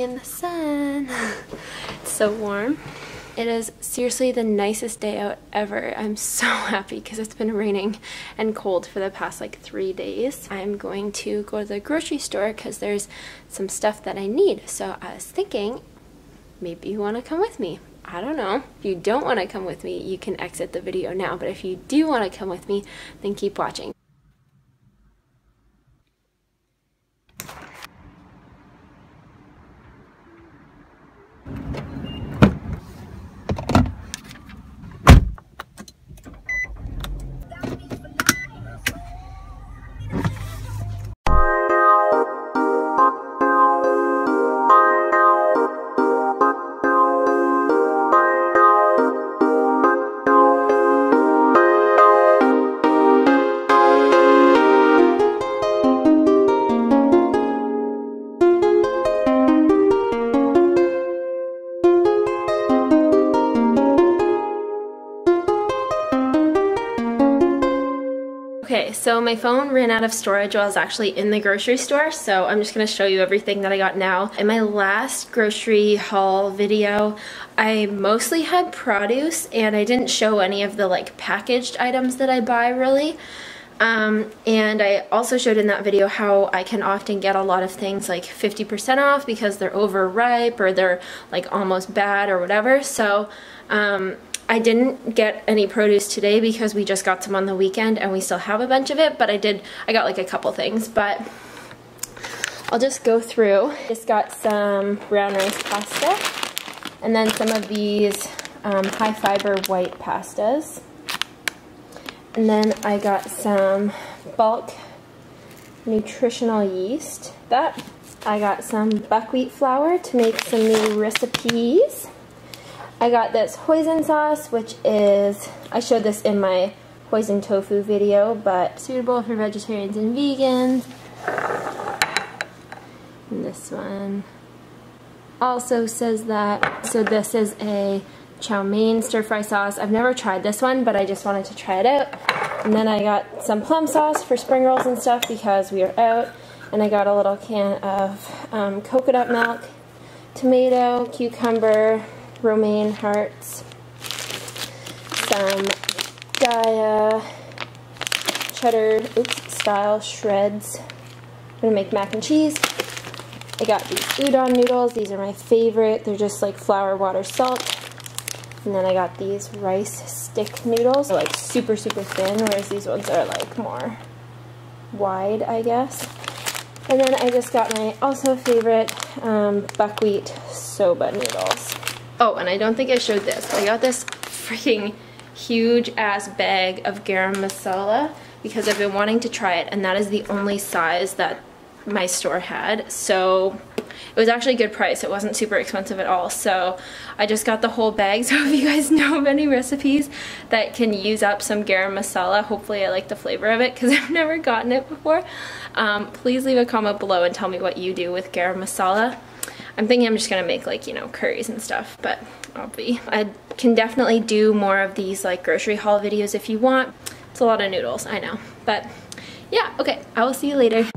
in the sun. it's so warm. It is seriously the nicest day out ever. I'm so happy because it's been raining and cold for the past like three days. I'm going to go to the grocery store because there's some stuff that I need. So I was thinking maybe you want to come with me. I don't know. If you don't want to come with me, you can exit the video now. But if you do want to come with me, then keep watching. Okay, so my phone ran out of storage while I was actually in the grocery store, so I'm just gonna show you everything that I got now. In my last grocery haul video, I mostly had produce and I didn't show any of the like packaged items that I buy really. Um, and I also showed in that video how I can often get a lot of things like 50% off because they're overripe or they're like almost bad or whatever. So um, I didn't get any produce today because we just got some on the weekend and we still have a bunch of it, but I did, I got like a couple things, but I'll just go through. Just got some brown rice pasta and then some of these um, high fiber white pastas. And then I got some bulk nutritional yeast. That I got some buckwheat flour to make some new recipes. I got this hoisin sauce, which is, I showed this in my hoisin tofu video, but suitable for vegetarians and vegans. And this one also says that. So this is a chow mein stir fry sauce. I've never tried this one, but I just wanted to try it out. And then I got some plum sauce for spring rolls and stuff because we are out. And I got a little can of um, coconut milk, tomato, cucumber, romaine hearts, some Daiya cheddar oops, style shreds. I'm gonna make mac and cheese. I got these udon noodles. These are my favorite. They're just like flour, water, salt. And then I got these rice stick noodles. They're like super, super thin, whereas these ones are like more wide, I guess. And then I just got my also favorite um, buckwheat soba noodles. Oh, and I don't think I showed this. I got this freaking huge ass bag of garam masala because I've been wanting to try it and that is the only size that my store had. So it was actually a good price. It wasn't super expensive at all. So I just got the whole bag. So if you guys know of any recipes that can use up some garam masala, hopefully I like the flavor of it because I've never gotten it before. Um, please leave a comment below and tell me what you do with garam masala. I'm thinking I'm just gonna make like, you know, curries and stuff, but I'll be. I can definitely do more of these like grocery haul videos if you want. It's a lot of noodles, I know. But yeah, okay, I will see you later.